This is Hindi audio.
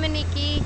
Dominiki.